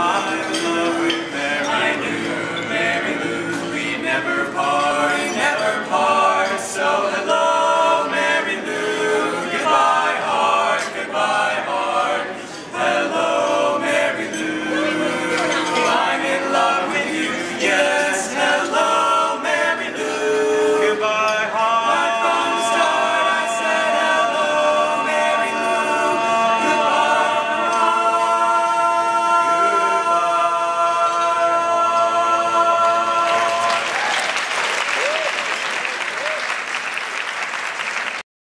my